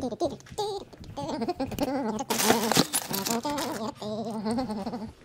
やったー!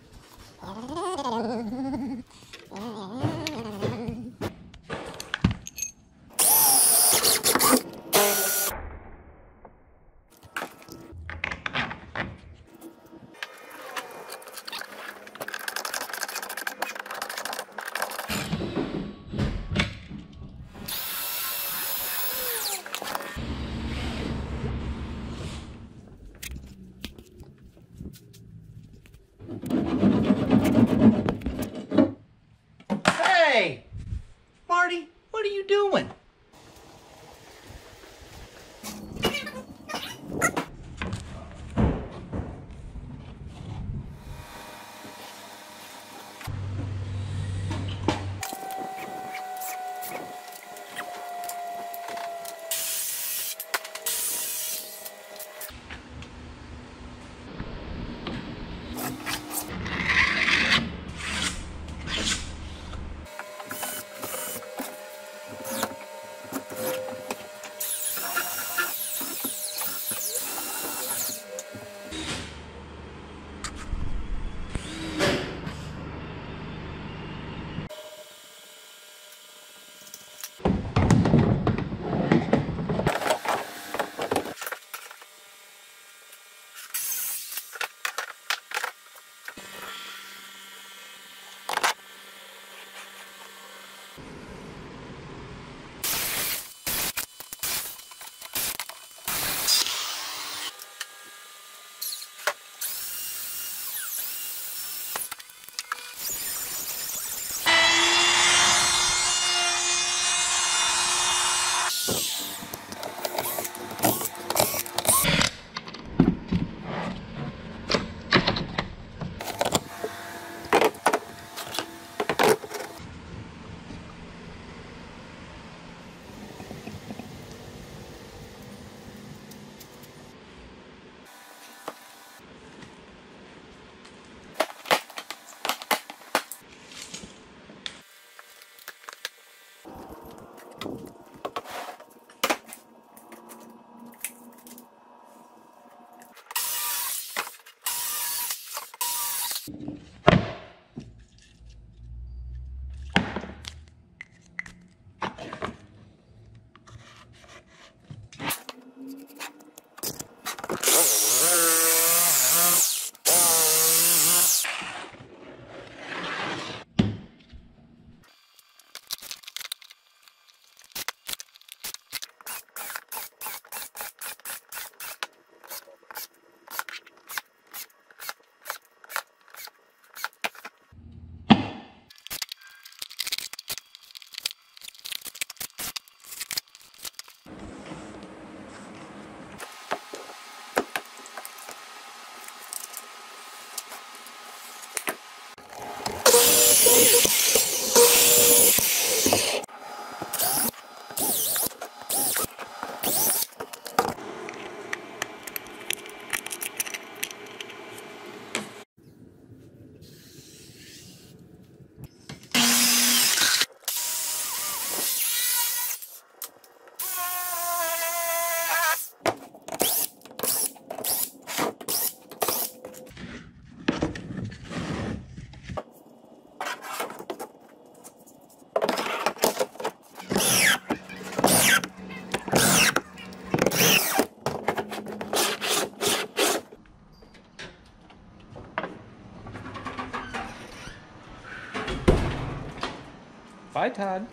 Bye, Todd.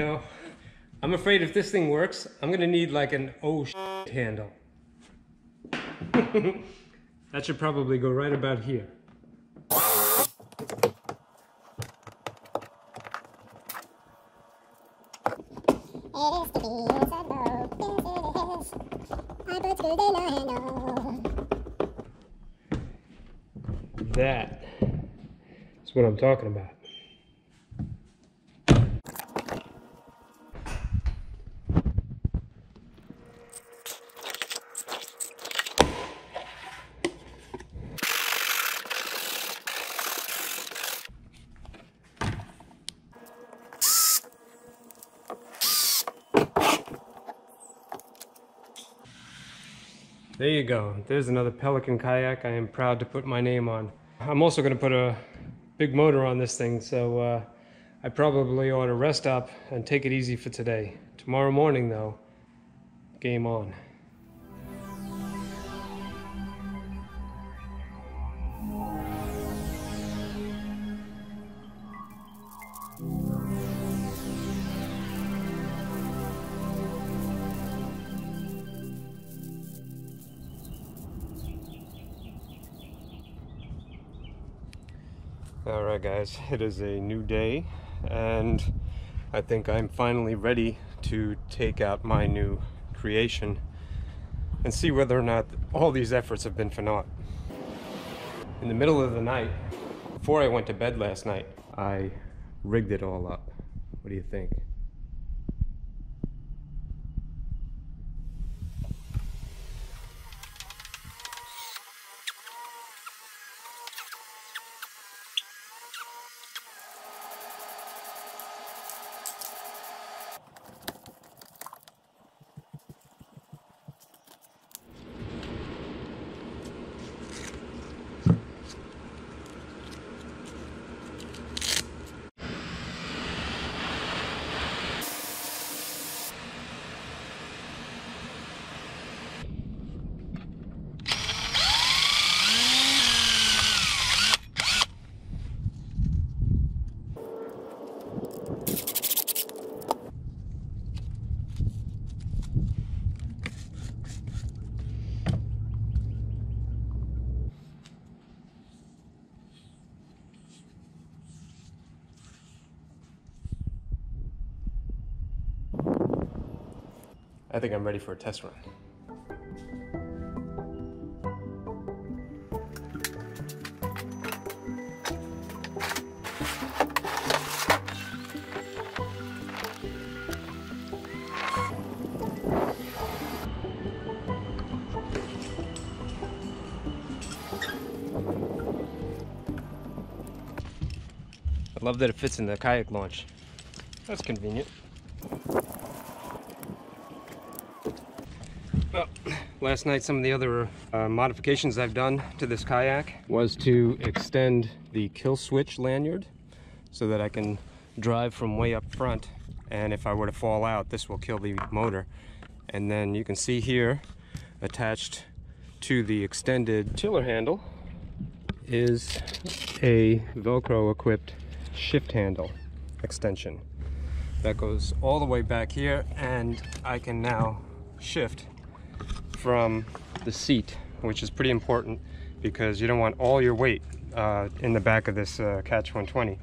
know, I'm afraid if this thing works, I'm gonna need like an oh handle. that should probably go right about here. That is what I'm talking about. Go. There's another Pelican kayak I am proud to put my name on. I'm also going to put a big motor on this thing, so uh, I probably ought to rest up and take it easy for today. Tomorrow morning, though, game on. Guys, it is a new day, and I think I'm finally ready to take out my new creation and see whether or not all these efforts have been for naught. In the middle of the night, before I went to bed last night, I rigged it all up. What do you think? I think I'm ready for a test run. I love that it fits in the kayak launch. That's convenient. Well, last night some of the other uh, modifications I've done to this kayak was to extend the kill switch lanyard so that I can drive from way up front. And if I were to fall out this will kill the motor. And then you can see here attached to the extended tiller handle is a velcro equipped shift handle extension that goes all the way back here. And I can now shift from the seat, which is pretty important because you don't want all your weight uh, in the back of this uh, Catch 120,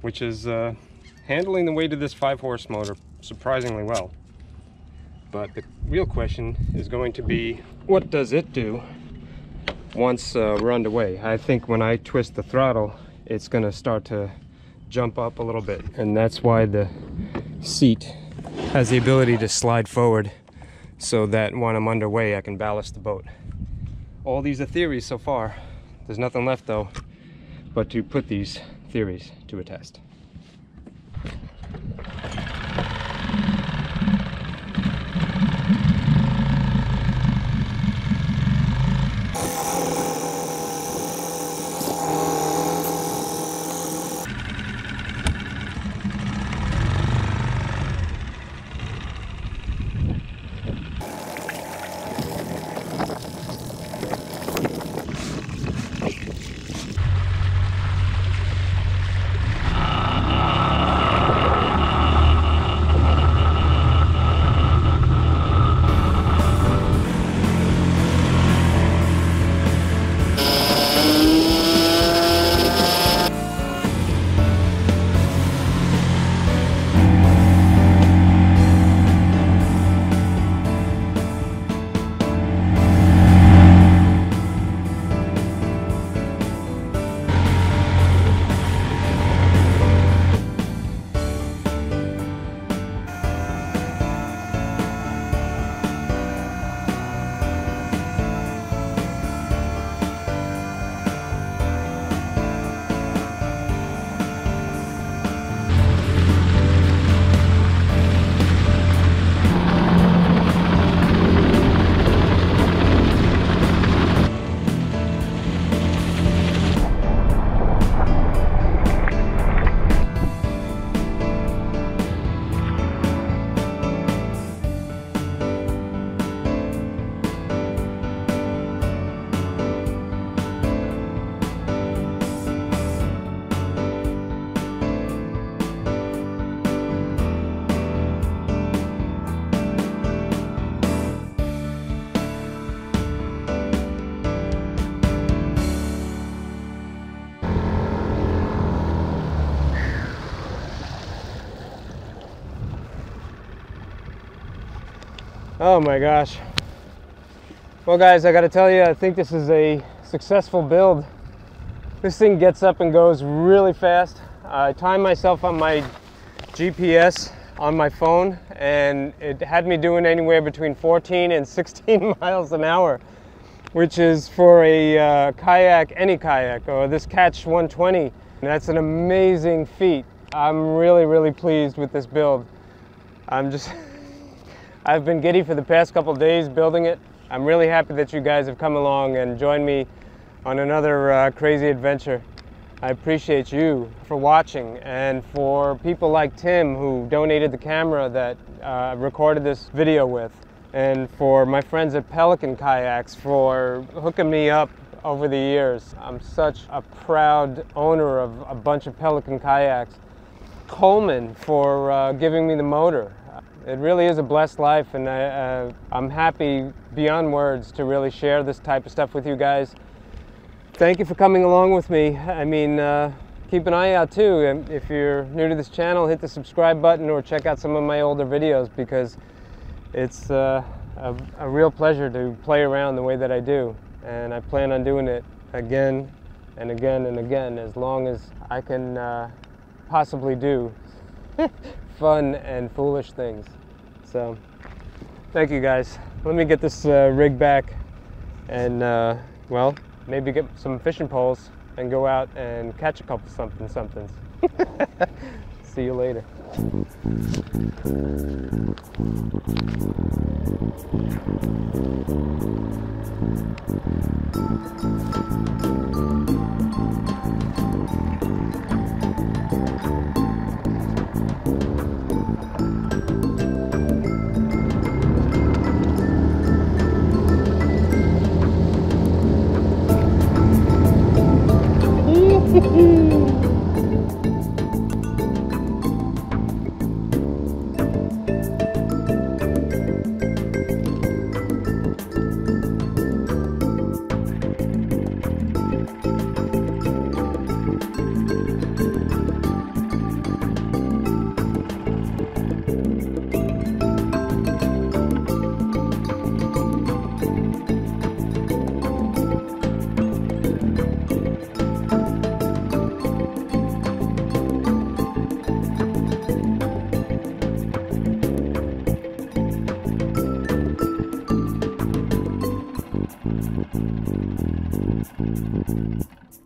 which is uh, handling the weight of this 5 horse motor surprisingly well. But the real question is going to be, what does it do once uh, we're underway? I think when I twist the throttle, it's going to start to jump up a little bit. And that's why the seat has the ability to slide forward so that when I'm underway, I can ballast the boat. All these are theories so far. There's nothing left though, but to put these theories to a test. Oh my gosh. Well guys, I gotta tell you, I think this is a successful build. This thing gets up and goes really fast. I timed myself on my GPS on my phone and it had me doing anywhere between 14 and 16 miles an hour, which is for a uh, kayak, any kayak, or this Catch 120. That's an amazing feat. I'm really, really pleased with this build. I'm just, I've been giddy for the past couple days building it. I'm really happy that you guys have come along and joined me on another uh, crazy adventure. I appreciate you for watching and for people like Tim who donated the camera that uh, recorded this video with and for my friends at Pelican Kayaks for hooking me up over the years. I'm such a proud owner of a bunch of Pelican Kayaks. Coleman for uh, giving me the motor. It really is a blessed life and I, uh, I'm happy beyond words to really share this type of stuff with you guys thank you for coming along with me. I mean, uh, keep an eye out too. If you're new to this channel, hit the subscribe button or check out some of my older videos because it's uh, a, a, real pleasure to play around the way that I do. And I plan on doing it again and again and again as long as I can uh, possibly do fun and foolish things. So, thank you guys. Let me get this uh, rig back and, uh, well, maybe get some fishing poles and go out and catch a couple something somethings. See you later. Thank you.